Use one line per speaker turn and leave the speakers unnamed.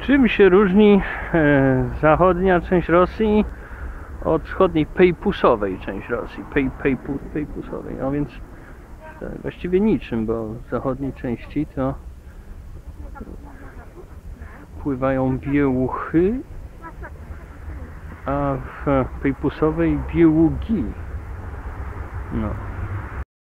Czym się różni e, zachodnia część Rosji od wschodniej pejpusowej części Rosji? Pej, pejpu, pejpusowej. No więc e, właściwie niczym, bo w zachodniej części to pływają biełuchy, a w pejpusowej bieługi. No.